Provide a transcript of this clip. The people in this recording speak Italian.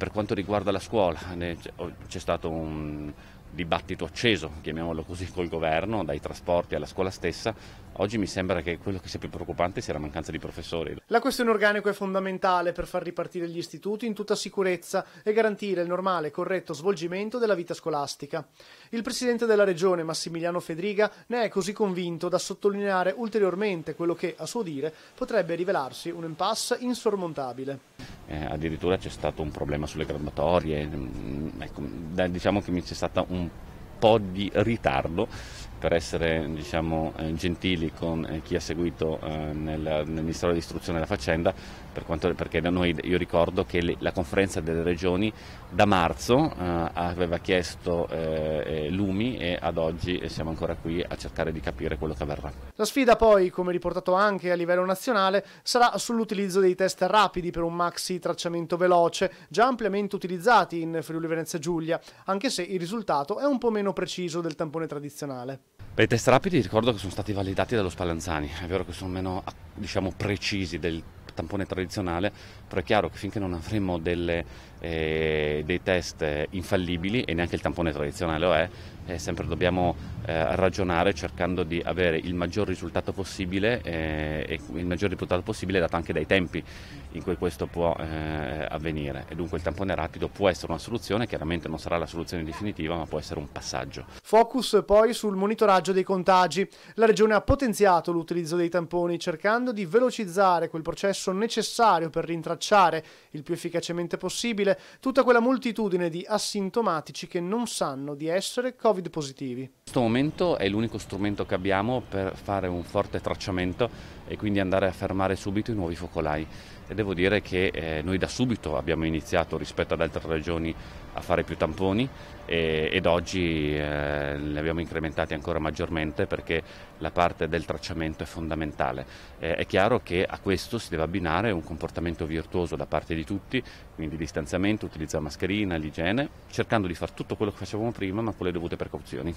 Per quanto riguarda la scuola, c'è stato un dibattito acceso, chiamiamolo così, col governo, dai trasporti alla scuola stessa. Oggi mi sembra che quello che sia più preoccupante sia la mancanza di professori. La questione organico è fondamentale per far ripartire gli istituti in tutta sicurezza e garantire il normale e corretto svolgimento della vita scolastica. Il presidente della regione, Massimiliano Fedriga, ne è così convinto da sottolineare ulteriormente quello che, a suo dire, potrebbe rivelarsi un impasse insormontabile. Eh, addirittura c'è stato un problema sulle graduatorie, mm, ecco, diciamo che mi c'è stato un po' di ritardo per essere diciamo, eh, gentili con eh, chi ha seguito eh, nel, nel, Ministero dell'Istruzione la faccenda, per quanto, perché noi, io ricordo che le, la conferenza delle regioni da marzo eh, aveva chiesto eh, lumi e ad oggi siamo ancora qui a cercare di capire quello che avverrà. La sfida poi, come riportato anche a livello nazionale, sarà sull'utilizzo dei test rapidi per un maxi tracciamento veloce, già ampiamente utilizzati in Friuli Venezia Giulia, anche se il risultato è un po' meno preciso del tampone tradizionale. Beh, I test rapidi ricordo che sono stati validati dallo Spallanzani, è vero che sono meno diciamo, precisi del tampone tradizionale, però è chiaro che finché non avremo delle, eh, dei test infallibili e neanche il tampone tradizionale lo è, eh, sempre dobbiamo eh, ragionare cercando di avere il maggior risultato possibile eh, e il maggior risultato possibile dato anche dai tempi in cui questo può eh, avvenire e dunque il tampone rapido può essere una soluzione, chiaramente non sarà la soluzione definitiva ma può essere un passaggio. Focus poi sul monitoraggio dei contagi. La Regione ha potenziato l'utilizzo dei tamponi cercando di velocizzare quel processo necessario per rintracciare il più efficacemente possibile tutta quella moltitudine di asintomatici che non sanno di essere Covid positivi. In questo momento è l'unico strumento che abbiamo per fare un forte tracciamento e quindi andare a fermare subito i nuovi focolai. E devo dire che eh, noi da subito abbiamo iniziato rispetto ad altre regioni a fare più tamponi e, ed oggi eh, li abbiamo incrementati ancora maggiormente perché la parte del tracciamento è fondamentale. Eh, è chiaro che a questo si deve abbinare un comportamento virtuoso da parte di tutti, quindi distanziamento, utilizzo della mascherina, l'igiene, cercando di fare tutto quello che facevamo prima ma con le dovute precauzioni.